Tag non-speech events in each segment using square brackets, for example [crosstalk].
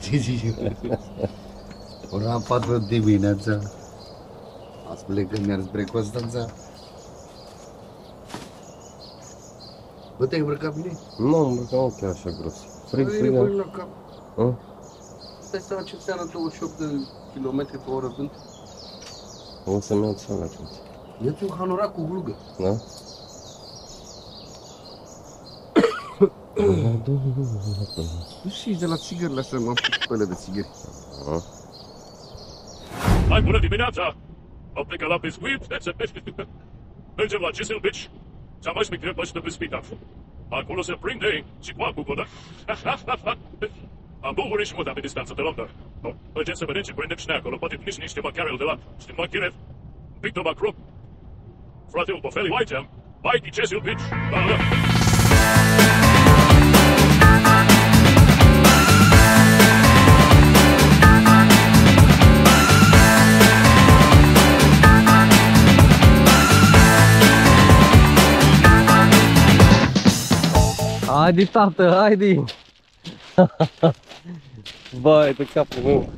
Ce zici? Ora 4 dimineața. Ați plecat mi-ar spre Constanța. Bă, te-ai îmbrăcat bine? Nu, am îmbrăcat chiar așa gros. Frig, Bă, frig, bă, da. la cap. Hă? Stai seama ce înseamnă 28 de km pe oră vânt? O să-mi iau țeala atunci. Ia-ți un hanorac cu glugă. Da? Nu știi de la țigările astea, m-am făcut pe ele de țigări. Da. Hai, bună dimineața! Am plecat la biscuit, [laughs] mergem la Gisel Beach. Ți-am mai spicre păște biscuita. Acolo se prinde și cu acul, da? [laughs] Am două ore și mult de distanță de Londra. No, mergem să vedem ce prindem și noi acolo. Poate nici niște macarel de la, știi, machirev, Victor Macro. Frate, un pofeli, uite, mai di Gisel Beach. Da, da. Haide, tată, haide! [laughs] Băi, pe capul meu.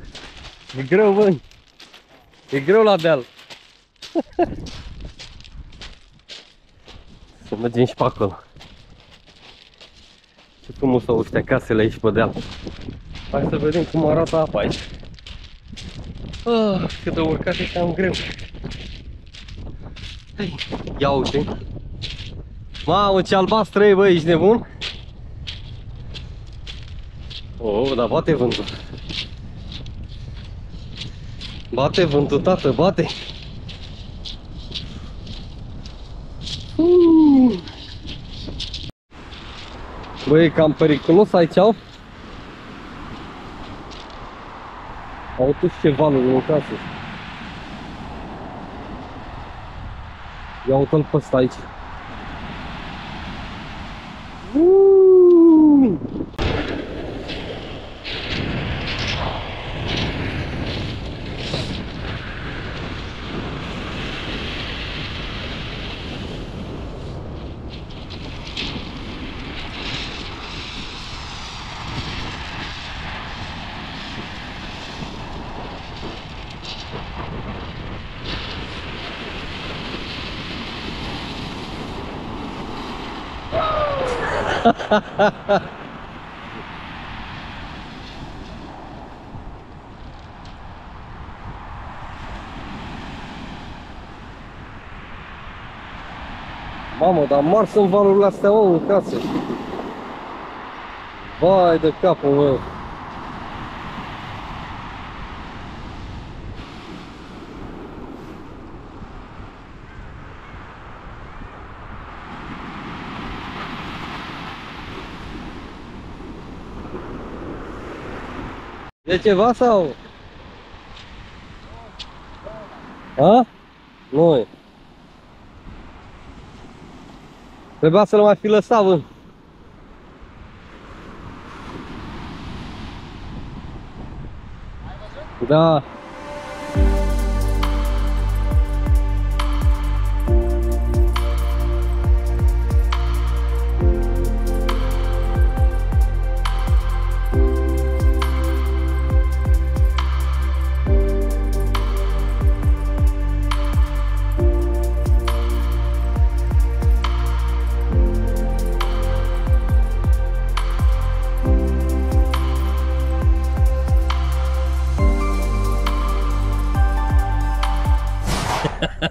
E greu, băi. E greu la deal. [laughs] Să mergem și pe acolo. Ce frumos au ăștia casele aici pe deal. Hai să vedem cum arată apa aici. Ah, cât de urcat e cam greu. Hai, ia uite. Mamă, ce albastră e, băi, ești nebun? Oh, dar bate vântul. Bate vântul, tată, bate. Uh. Băi, e cam periculos aici, au? Au toți ce valuri în casă. Ia uite-l pe ăsta aici. Uh. Mamă, dar mari sunt valurile astea, mă, în casă. Vai de capul meu. E ceva sau? A? Nu e. Trebuia să-l mai fi lăsat, bă. Da.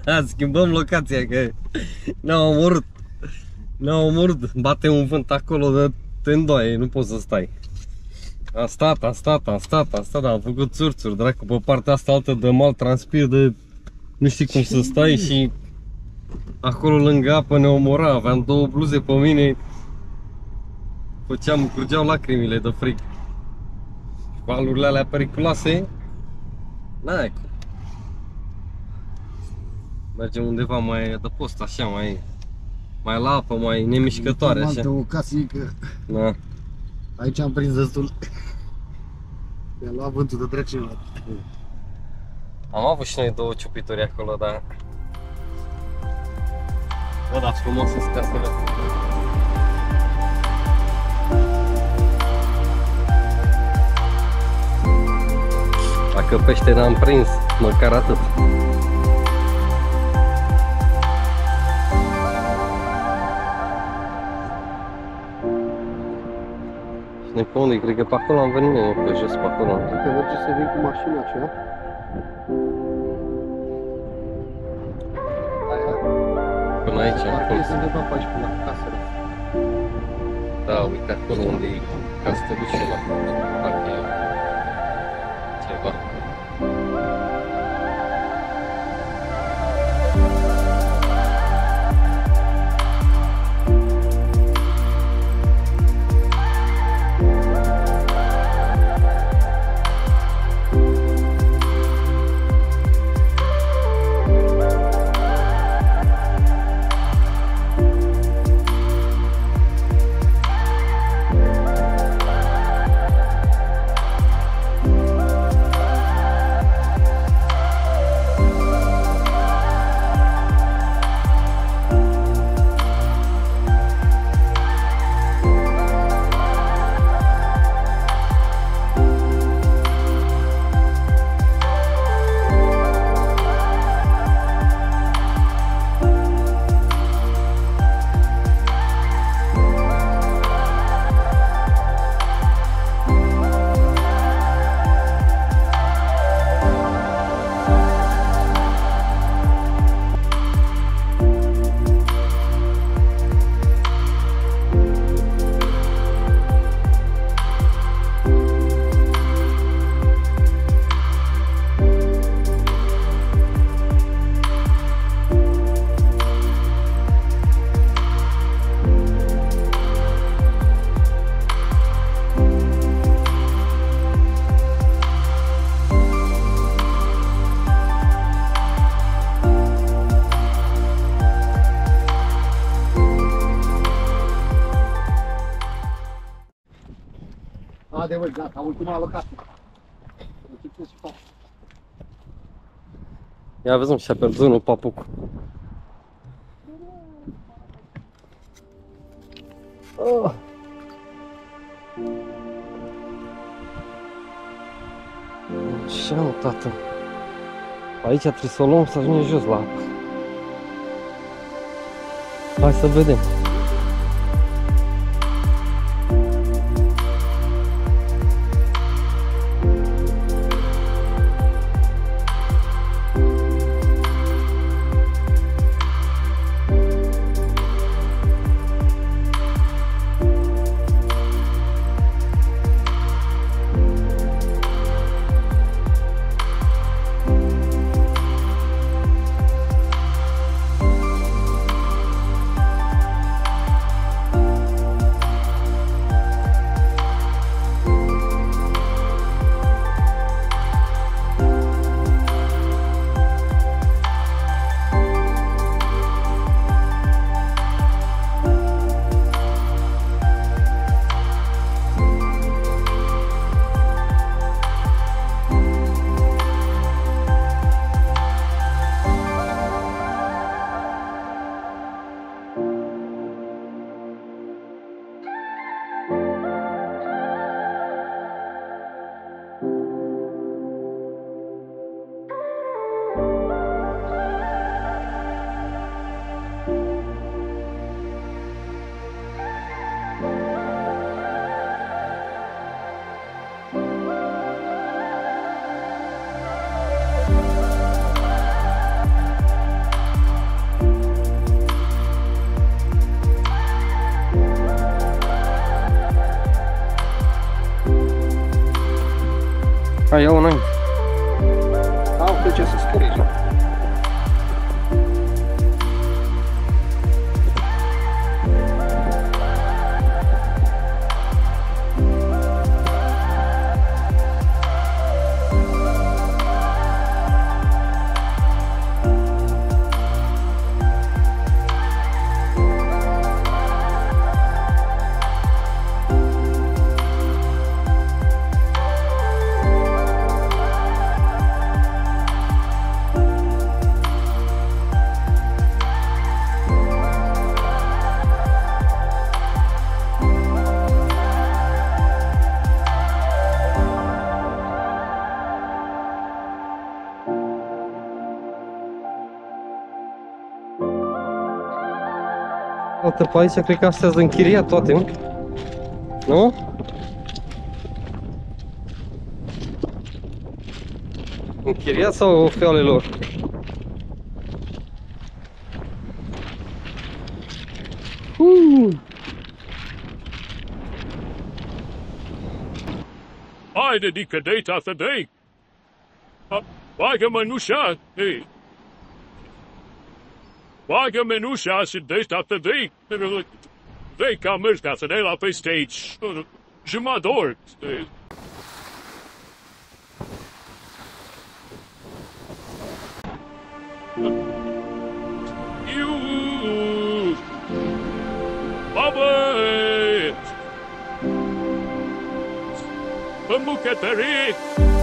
[laughs] Schimbăm locația că ne-au omorât. Ne-au omorât. Bate un vânt acolo de te îndoaie, nu poți să stai. Am stat, am stat, am stat, am stat, am făcut țurțuri, dracu, pe partea asta altă de mal transpir de nu știi cum să stai și acolo lângă apă ne omora, aveam două bluze pe mine, făceam, curgeau lacrimile de frig. Valurile alea periculoase, n-ai cum. Mergem undeva mai adăpost, așa, mai, mai la apă, mai nemișcătoare, Am altă așa. ocazie că Da. aici am prins destul. Mi-a luat vântul de dracine. Am avut și noi două ciupituri acolo, dar... Bă, da, frumos sunt casele. Dacă pește n-am prins, măcar atât. Și noi pe unde? Cred că pe acolo am venit noi, pe jos, pe acolo. Cred că merge să vin cu mașina aceea. Aia? Până aici, în Parcă colț. este undeva pe aici, până la casă. Da, uite acolo unde e ca să te duci la parcă gata, ultima locație. Mulțumesc și fac. Ia vezi, mă, și-a pierdut unul papuc. Oh. Ce mă, tată? Aici trebuie să o luăm să ajungem jos la apă. Hai să vedem. Hai, ia înainte. Au, de ce să scrie? Uite pe aici, cred că astea sunt închiriat toate, mă. Nu? Închiriat sau fiole lor? Uh. Haide, dică date after date. Bagă mănușa, ei. Bagă mănușa și date after date. Vei ca mers ca să ne la pe stage. Și mă ador. You. Baba. Pe bucătărie.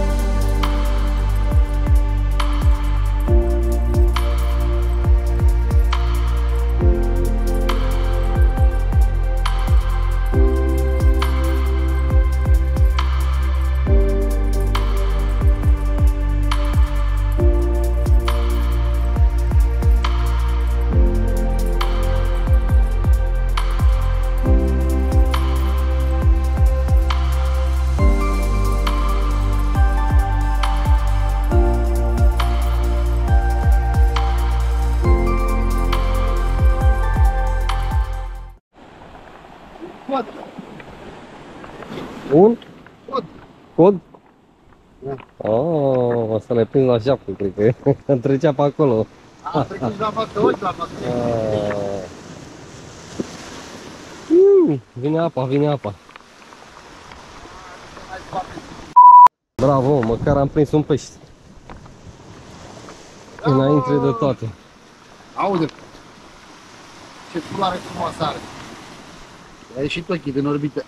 Oh, o să le prind la japă, cred că [laughs] trecea pe acolo. Am trecut la față, uite la față. Ah. Mm, vine apa, vine apa. Bravo, măcar am prins un pește. Înainte de toate. Aude. Ce culoare frumoasă are. A ieșit ochii din orbită.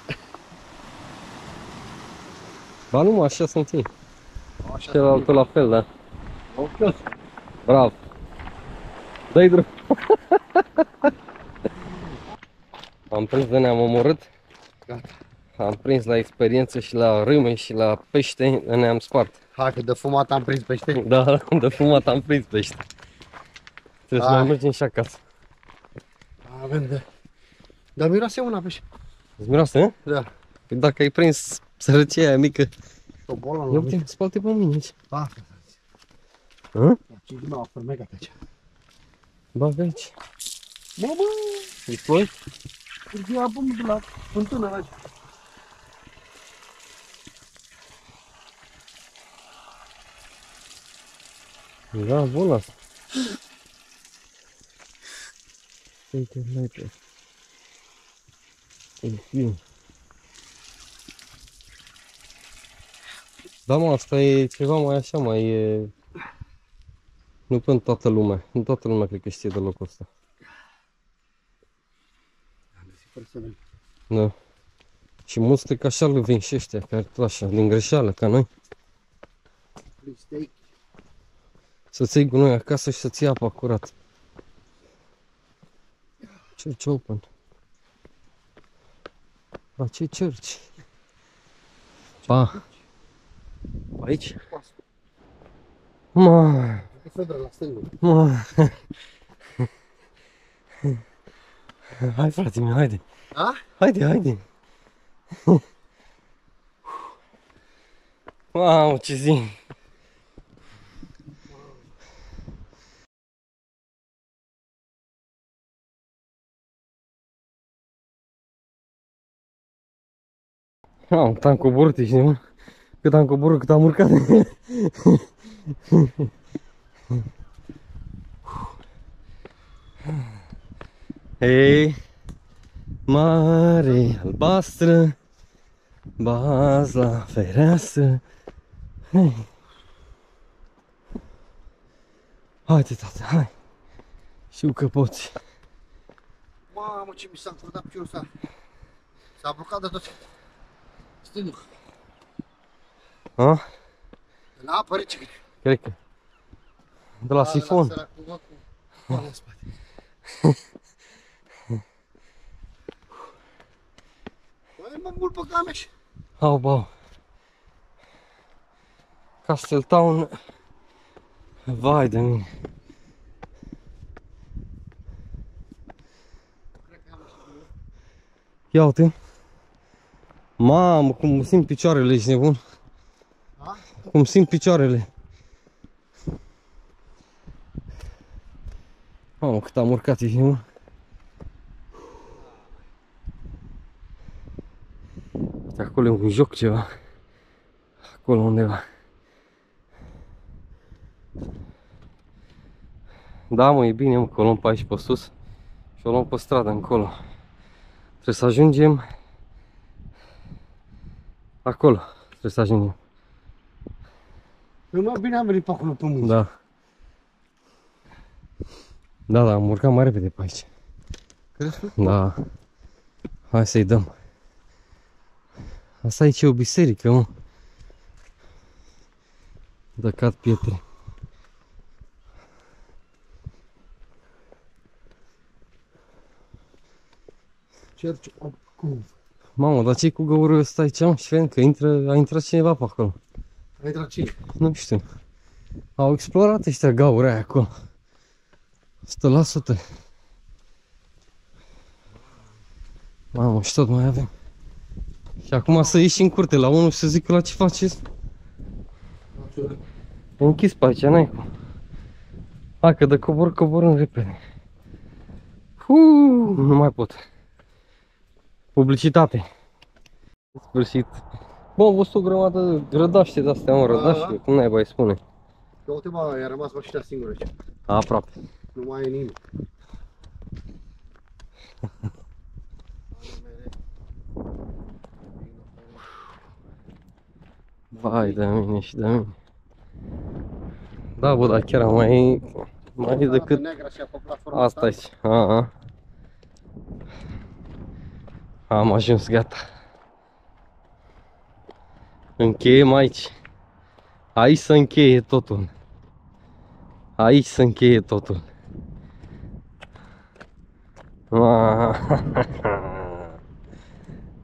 Ba nu, mă, așa sunt ei. Așa Celălalt la fel, da. Ochios. Bravo. Dă-i drum. [laughs] Am prins de ne-am omorât. Gata. Am prins la experiență și la râme și la pește, de ne-am spart. Hai că de fumat am prins pește. Da, [laughs] de fumat am prins pește. Trebuie să mai Hai. mergem și acasă. Avem de... Dar miroase una pește. Îți miroase, eh? Da. Păi dacă ai prins sărăcia aia mică, O bolă ia la uite, spate pe mine aici. Da. Hă? Ce din nou, fermecat aici. Bagă aici. Mamă! Îi ploi? Curgea apă de la fântână aici. Da, bun asta. Uite, mai pe. În fiu. Da, mă, asta e ceva mai așa, mai e... Nu pentru toată lumea. Nu toată lumea cred că știe de locul ăsta. Personal. Da. Și mulți cred că așa le vin și ăștia, care tot așa, din greșeală, ca noi. Steak. Să-ți iei gunoi acasă și să-ți iei apa curat. Church open. La ce church? Pa. Aici? Mă, Cu fedra la stângă. mă. Hai frate meu, haide. Da? Haide, haide. Mamă, ce zi. Am, am coborât, ești nebun? Cât am coborât, cât am urcat. Hei, mare albastră, baz la fereastră. Hei. Haide, tată, hai. Știu că poți. Mamă, ce mi s-a încurdat piciorul ăsta. S-a blocat de tot. Stângul. Ha? De la apă rece. cred. Cred că. De la Da, sifon. Da, săracul, bă, cu coala în spate. [laughs] Băi, mă mult pe Gameș. Au, bau. Castle Town. Vai de mine. Cred că Ia uite. Mamă, cum simt picioarele, ești nebun. Da? Cum simt picioarele. Mamă, cât am urcat, ești nebun. Uite, acolo e un joc ceva. Acolo undeva. Da, mă, e bine, mă, că o luăm pe aici pe sus și o luăm pe stradă încolo. Trebuie să ajungem acolo. Trebuie să ajungem. Păi mă, bine am venit pe acolo pe munte. Da. Da, da, am urcat mai repede pe aici. Crezi tu? Da. Hai să-i dăm. Asta aici e o biserică, mă. De cad pietre. Cerci o cu. Mamă, dar ce cu găurul ăsta aici, mă? Și vedem că intră, a intrat cineva pe acolo. Ai intrat cine? Nu știu. Au explorat ăștia gaura aia acolo. 100%. Mamă, și tot mai avem. Și acum să ieși în curte la unul și să zic la ce faceți? E închis pe aici, n-ai cum. Hai că de cobor, coborâm repede. Uu, nu mai pot. Publicitate. În sfârșit. Bă, am văzut o grămadă de grădaște de astea, mă, rădaște, cum naiba îi spune. Ia uite bă, i-a rămas mașina singură aici. Aproape. Nu mai e nimic. Vai de mine și de mine. Da, bă, dar chiar mai, mai e decât Neagra și pe platforma asta aici. A, a. Am ajuns, gata. Încheiem aici. Aici să încheie totul. Aici să încheie totul. Ma. [laughs]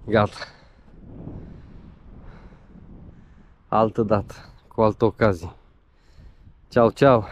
Gata. Altă dată, cu altă ocazie. Ceau, ceau.